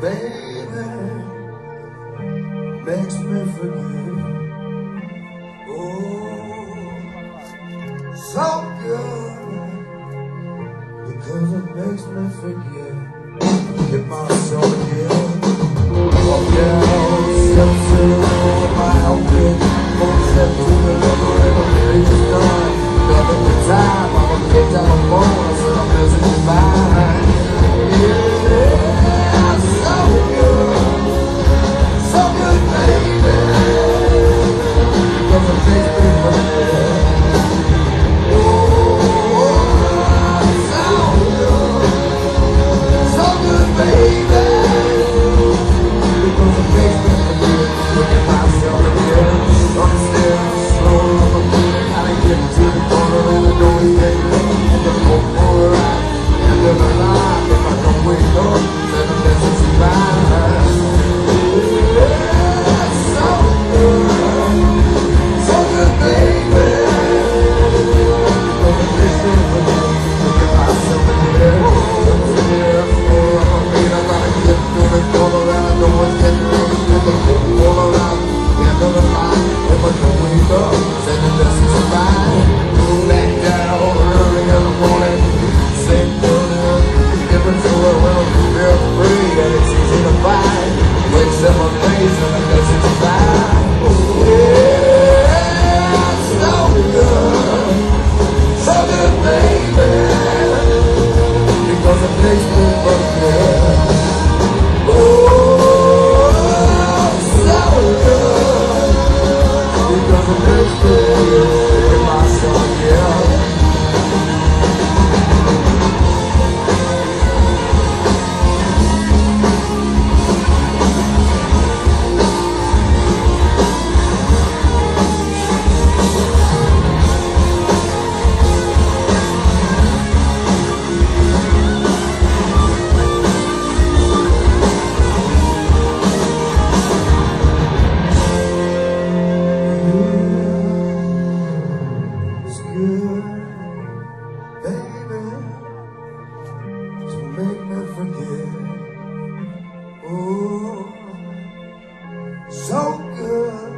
baby, makes me forget. Oh, so good, because it makes me forget. no one's getting me, and the people all around, the end of the line, if so good.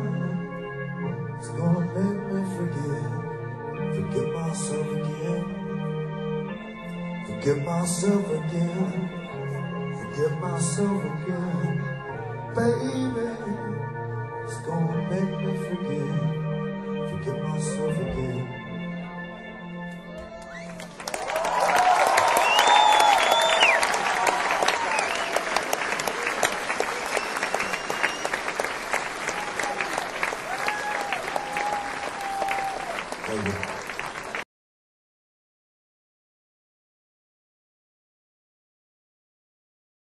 It's gonna make me forget, forget myself again. Forget myself again, forget myself again, baby. Hallelujah.